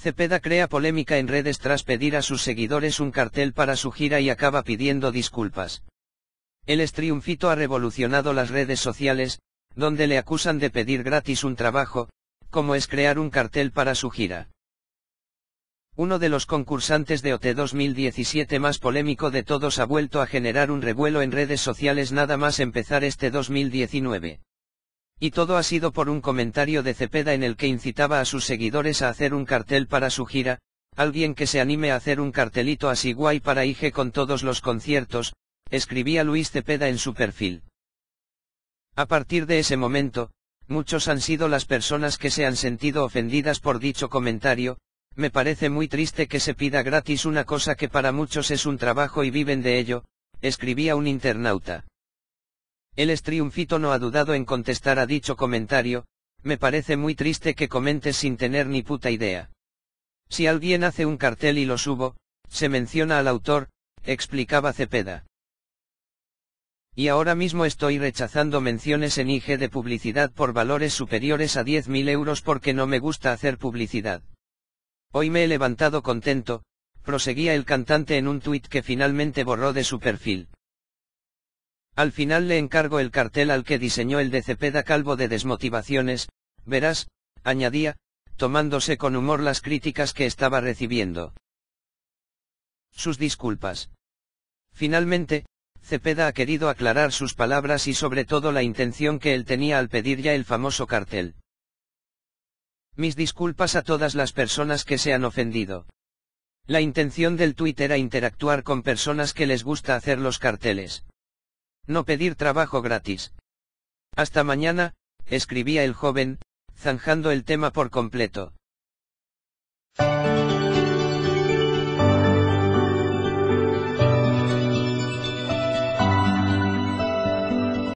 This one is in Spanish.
Cepeda crea polémica en redes tras pedir a sus seguidores un cartel para su gira y acaba pidiendo disculpas. El estriunfito ha revolucionado las redes sociales, donde le acusan de pedir gratis un trabajo, como es crear un cartel para su gira. Uno de los concursantes de OT 2017 más polémico de todos ha vuelto a generar un revuelo en redes sociales nada más empezar este 2019. Y todo ha sido por un comentario de Cepeda en el que incitaba a sus seguidores a hacer un cartel para su gira, alguien que se anime a hacer un cartelito así guay para IG con todos los conciertos, escribía Luis Cepeda en su perfil. A partir de ese momento, muchos han sido las personas que se han sentido ofendidas por dicho comentario, me parece muy triste que se pida gratis una cosa que para muchos es un trabajo y viven de ello, escribía un internauta. El estriunfito no ha dudado en contestar a dicho comentario, me parece muy triste que comentes sin tener ni puta idea. Si alguien hace un cartel y lo subo, se menciona al autor, explicaba Cepeda. Y ahora mismo estoy rechazando menciones en IG de publicidad por valores superiores a 10.000 euros porque no me gusta hacer publicidad. Hoy me he levantado contento, proseguía el cantante en un tuit que finalmente borró de su perfil. Al final le encargo el cartel al que diseñó el de Cepeda Calvo de desmotivaciones, verás, añadía, tomándose con humor las críticas que estaba recibiendo. Sus disculpas. Finalmente, Cepeda ha querido aclarar sus palabras y sobre todo la intención que él tenía al pedir ya el famoso cartel. Mis disculpas a todas las personas que se han ofendido. La intención del tuit era interactuar con personas que les gusta hacer los carteles. No pedir trabajo gratis. Hasta mañana, escribía el joven, zanjando el tema por completo.